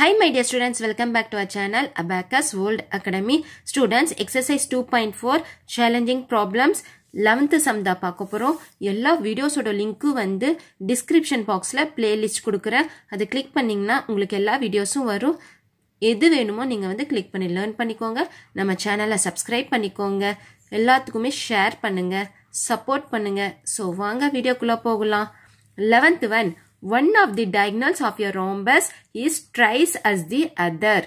Hi my dear students, welcome back to our channel Abacus World Academy. Students, exercise 2.4 challenging problems. 11th sum தான் பார்க்க போகிறோம் எல்லா வீடியோஸோட லிங்க்கும் வந்து டிஸ்கிரிப்ஷன் பாக்ஸில் பிளேலிஸ்ட் கொடுக்குறேன். அது கிளிக் பண்ணிங்கன்னா உங்களுக்கு எல்லா வீடியோஸும் வரும். எது வேணுமோ நீங்கள் வந்து கிளிக் பண்ணி லேர்ன் பண்ணிக்கோங்க. நம்ம சேனலை சப்ஸ்கிரைப் பண்ணிக்கோங்க. எல்லாத்துக்குமே ஷேர் பண்ணுங்க. சப்போர்ட் பண்ணுங்க. ஸோ வாங்க வீடியோக்குள்ளே போகலாம். Eleventh one one of the diagonals of your rhombus is tries as the other.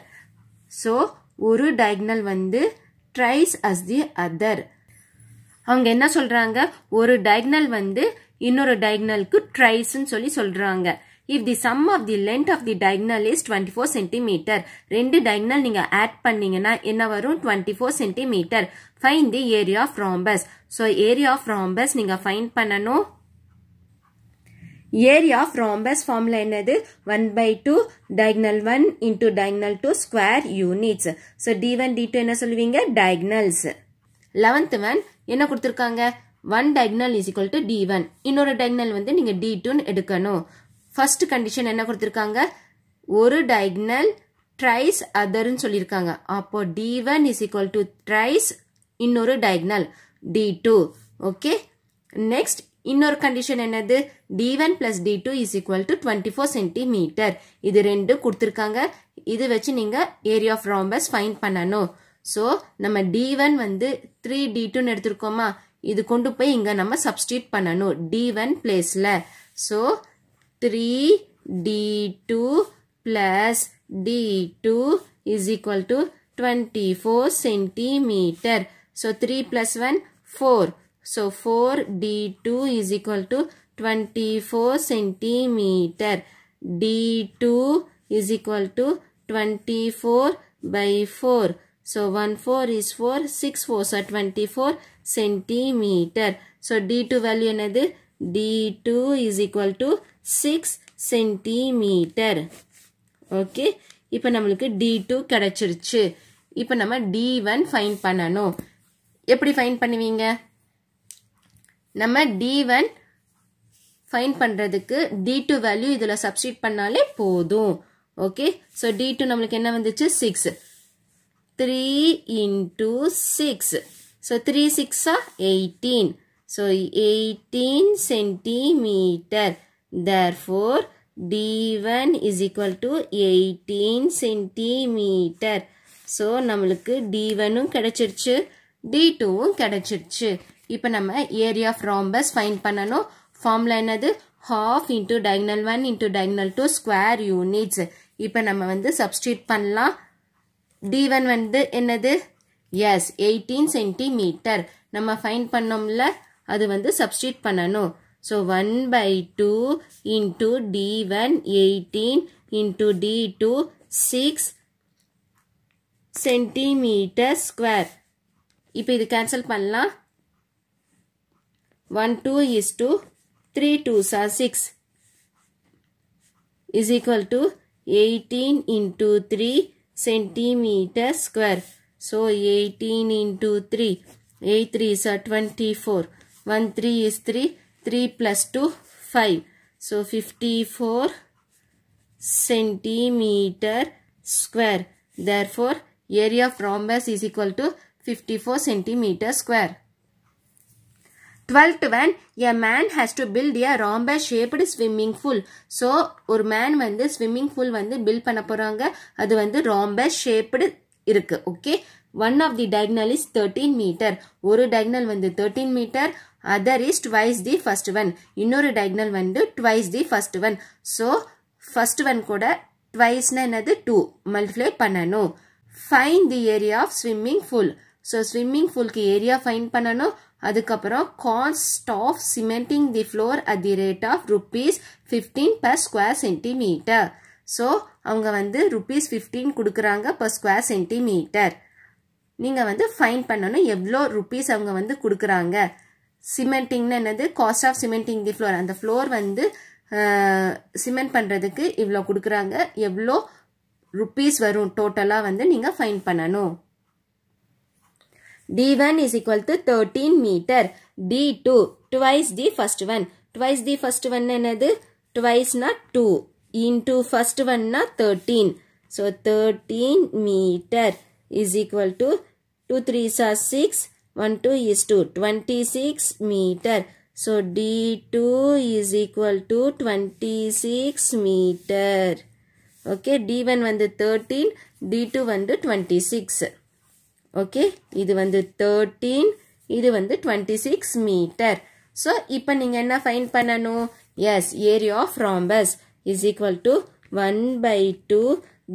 So ஒரு diagonal வந்து tries as the other. அவங்க என்ன சொல்றாங்க? ஒரு diagonal வந்து இன்னொரு diagonalக்கு ட்ரைஸ்ன்னு சொல்லி சொல்றாங்க. If the sum of the length of the diagonal is twenty four centimetre ரெண்டு டைக்னல் நீங்கள் ஆட் பண்ணீங்கன்னா என்ன வரும்? Twenty four centimetre find the area of rhombus so area of rhombus நீங்கள் ஃபைன் பண்ணணும். ஏரியா ஆஃப் ராம்பஸ் ஃபார்முலா என்னது? One by two diagonal one into diagonal two square units so D one D two என்ன சொல்லுவீங்க? Diagonals eleventh one என்ன கொடுத்துருக்காங்க? One diagonal is equal to D one இன்னொரு diagonal வந்து நீங்கள் D டூன்னு எடுக்கணும். ஃபர்ஸ்ட் கண்டிஷன் என்ன கொடுத்துருக்காங்க? ஒரு டயக்னல் ட்ரைஸ் அதர்ன்னு சொல்லியிருக்காங்க. அப்போ D one is equal to thrice இன்னொரு diagonal D two okay next இன்னொரு கண்டிஷன் என்னது? D one plus D two is equal to twenty four centimetre இது ரெண்டு கொடுத்துருக்காங்க. இது வச்சு நீங்கள் ஏரியா ஆஃப் ராம்பஸ் ஃபைன் பண்ணணும். ஸோ நம்ம டி ஒன் வந்து த்ரீ டி டூன்னு எடுத்திருக்கோமா? இது கொண்டு போய் இங்கே நம்ம சப்ஸ்டியூட் பண்ணணும். டி ஒன் பிளேஸில் so three D two plus D two is equal to twenty four centimetre so three plus one four So 4d2 is equal to 24 centimeter. d2 is equal to 24 by 4. So 1 4 is 4, 6 4 so 24 centimeter. So d2 value என்னது d2 is equal to 6 centimeter. Okay. இப்ப நம்மளுக்கு d2 கிடைச்சிருச்சு இப்ப நம்ம d1 find பண்ணணும் எப்படி find பண்ணுவீங்க நம்ம டி ஒன் ஃபைன் பண்ணுறதுக்கு டி டூ வேல்யூ இதில் சப்ஸ்டியூட் பண்ணாலே போதும். ஓகே ஸோ டி டூ நம்மளுக்கு என்ன வந்துச்சு? Six three into six so three சிக்ஸா eighteen so eighteen centimetre therefore D one is equal to eighteen centimetre so நம்மளுக்கு டி ஒன்னும் கிடைச்சிருச்சு. டி டூவும் கிடச்சிருச்சு. இப்போ நம்ம ஏரியா ஆஃப் ராம்பஸ் ஃபைன் பண்ணணும். ஃபார்முலா என்னது? Half into diagonal one into diagonal two square units இப்போ நம்ம வந்து சப்ஸ்டியூட் பண்ணலாம். டி ஒன் வந்து என்னது? எஸ் எயிட்டீன் சென்டிமீட்டர் நம்ம ஃபைன் பண்ணோம்ல அது வந்து சப்ஸ்டியூட் பண்ணணும். So one by two into D one eighteen into D two six centimetre square இப்போ இது கேன்சல் பண்ணலாம். 1 2 is 2 3 2s are 6 is equal to 18 into 3 centimeter square. So 18 into 3 8 3 is 24 1 3 is 3 3 plus 2 5 so 54 centimeter square. Therefore area of rhombus is equal to 54 centimeter square 12th one a man has to build a rhombus shaped swimming pool. So ஒரு man வந்து swimming pool வந்து build பண்ண போகிறாங்க அது வந்து ராம்ப shaped இருக்கு okay one of the diagonal is thirteen metre ஒரு diagonal வந்து thirteen metre other is twice the first one இன்னொரு டைக்னல் வந்து twice the first one so first one கூட ட்வைஸ்னா என்னது? டூ மல்டிப்ளை பண்ணணும். Find the area of swimming pool so swimming ஃபுல்க்கு area find பண்ணணும். அதுக்கப்புறம் cost of cementing the floor at the rate of rupees fifteen per square centimetre so அவங்க வந்து rupees fifteen கொடுக்குறாங்க per square centimetre நீங்கள் வந்து fine பண்ணணும் எவ்வளோ rupees அவங்க வந்து கொடுக்குறாங்க. சிமெண்டிங்னு என்னது? Cost of cementing the floor அந்த ஃப்ளோர் வந்து சிமெண்ட் பண்ணுறதுக்கு இவ்வளோ கொடுக்குறாங்க. எவ்வளோ ருபீஸ் வரும் டோட்டலாக வந்து நீங்கள் ஃபைன் பண்ணணும். D1 is equal to 13 meter. D2 twice the first one. Twice the first one என்னது? Twice na 2. Into first one na 13. So 13 meter is equal to 2 3s are 6, 1 2 is 2, 26 meter. So D2 is equal to 26 meter. Okay, D1 வந்து 13, D2 வந்து 26. Okay? இது வந்து thirteen இது வந்து twenty six metre so இப்போ நீங்கள் என்ன ஃபைன் பண்ணணும்? Yes area of rhombus is equal to one by two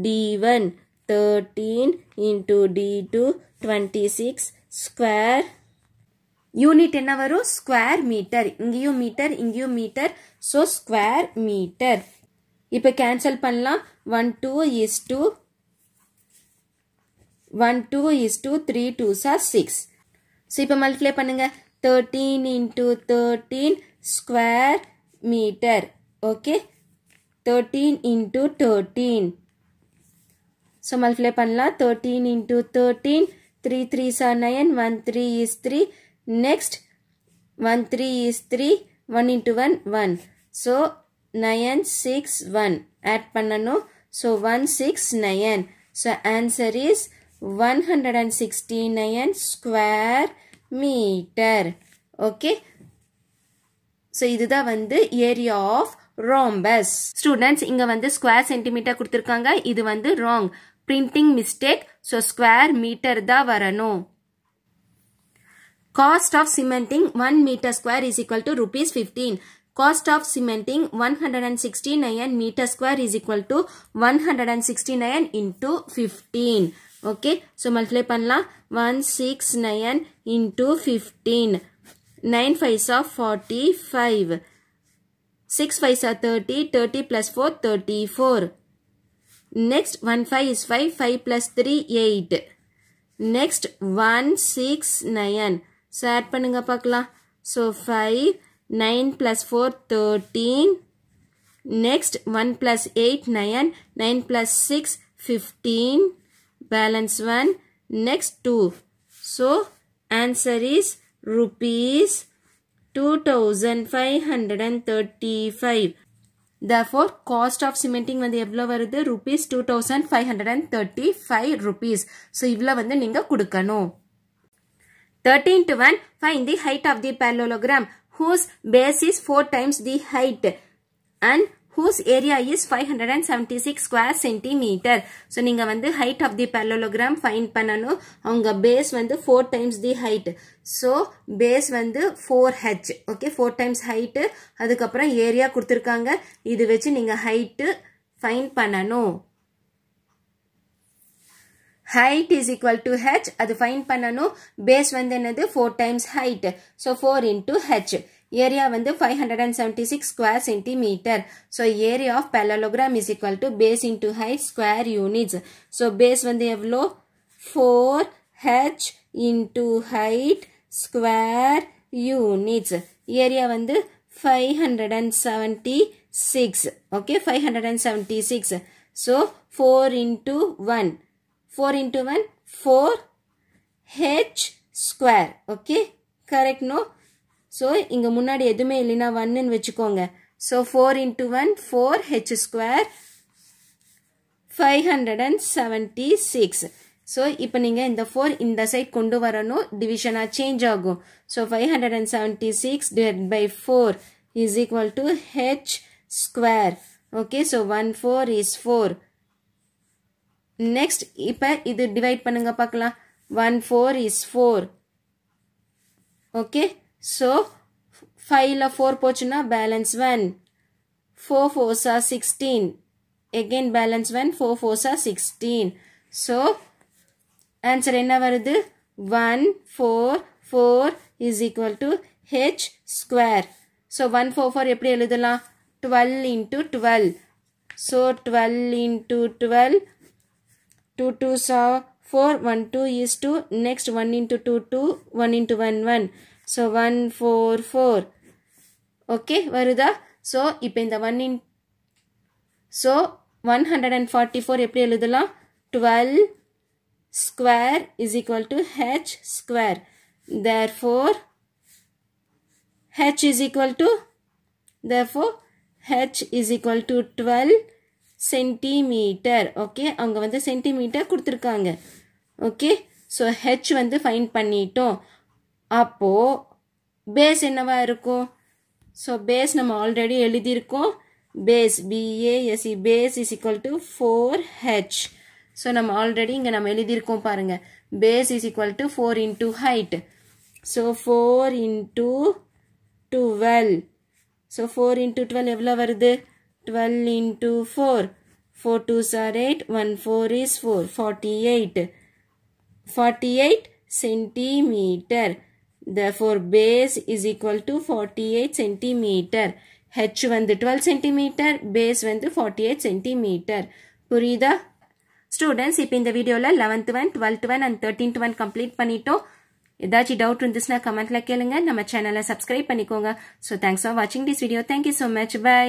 d one thirteen into d two twenty six square unit என்ன வரும்? ஸ்கொயர் மீட்டர் இங்கேயும் மீட்டர் இங்கேயும் மீட்டர் ஸோ ஸ்கொயர் மீட்டர் இப்போ cancel பண்ணலாம். One two is two one two is two three two are six so இப்போ multiply பண்ணுங்கள் thirteen into thirteen square metre okay thirteen into thirteen so multiply பண்ணலாம். Thirteen into thirteen three three are nine one three is three next 1 3 is 3 1 into 1 1 so 9 6 1 add பண்ணனும் so 1 6 9 so answer is 169 square meter okay so இதுதான் வந்து area of rhombus students இங்க வந்து square centimeter கொடுத்திருக்காங்க இது வந்து wrong printing mistake so square meter தான் வரணும் Cost of cementing 1 meter square is equal to rupees 15. Cost of cementing 169 meter square is equal to 169 into 15. Okay so multiply பண்ணலாம். One six nine into fifteen nine five of forty five six five are thirty thirty plus four thirty four next one five is five five plus three eight next one six nine so add பண்ணுங்க பார்க்கலாம். So five nine plus four thirteen next one plus eight nine nine plus six fifteen balance one next two so answer is rupees two thousand five hundred and thirty five therefore cost of cementing வந்து எவ்வளோ வருது rupees two thousand five hundred and thirty five rupees so இவ்வளோ வந்து நீங்கள் கொடுக்கணும் 13 to 1 find the height of the parallelogram whose base is 4 times the height and whose area is 576 square centimeter so நீங்க வந்து height of the parallelogram find பண்ணனும் அவங்க base வந்து 4 times the height so base வந்து 4h okay 4 times height அதுக்கப்புறம் area கொடுத்திருக்காங்க இது வெச்சு நீங்க height find பண்ணனும் height is equal to h அது find பண்ணனும் base வந்து என்னது 4 times height so 4 into h area வந்து 576 square centimeter so area of parallelogram is equal to base into height square units so base வந்து எவ்வளோ 4h into height square units area வந்து 576 okay 576 so 4 into 1 4 into 1 4 h square okay correct no so இங்கே முன்னாடி எதுவுமே இல்லைன்னா ஒன்னுன்னு வச்சுக்கோங்க. So four into one four H square five hundred and seventy six so இப்போ நீங்கள் இந்த ஃபோர் இந்த சைட் கொண்டு வரணும் டிவிஷனாக சேஞ்ச் ஆகும். So five hundred and seventy six divide by four is equal to h square okay so one four is four next இப்போ இது டிவைட் பண்ணுங்க பார்க்கலாம். One four is four okay so ஃபைவ்ல ஃபோர் போச்சுன்னா balance one four fours are sixteen again balance one four fours are sixteen so answer என்ன வருது one four four is equal to H square so one four four எப்படி எழுதலாம் twelve into twelve so twelve into twelve 2 2s are 4 1 2 is 2 next 1 into 2 2 1 into 1 1 So 1 4 4 okay வருதா so இப்போ இந்த 1 in so 144 எப்படி எழுதலாம் 12 square is equal to h square therefore h is equal to therefore h is equal to 12 centimetre okay அங்கே வந்து centimetre கொடுத்துருக்காங்க okay so H வந்து find பண்ணிட்டோம் அப்போது பேஸ் என்னவா இருக்கும் ஸோ பேஸ் நம்ம ஆல்ரெடி எழுதியிருக்கோம். Base B A S C base is equal to four h so நம்ம ஆல்ரெடி இங்கே நம்ம எழுதியிருக்கோம் பாருங்கள் base is equal to four into height so four into twelve so four into twelve எவ்வளோ வருது? Twelve into four four two are eight one four is four forty eight forty eight centimetre therefore base is equal to 48 centimeter. H வந்து 12 centimeter base வந்து 48 centimeter. புரியுதா? Students இப்போ இந்த வீடியோவில் eleventh one twelfth one and thirteenth one complete பண்ணிட்டோம். ஏதாச்சும் doubt இருந்துச்சுன்னா கமெண்ட்ல கேளுங்க. நம்ம சேனலை சப்ஸ்கிரைப் பண்ணிக்கோங்க. ஸோ தேங்க்ஸ் ஃபார் வாட்சிங் this video thank you so much bye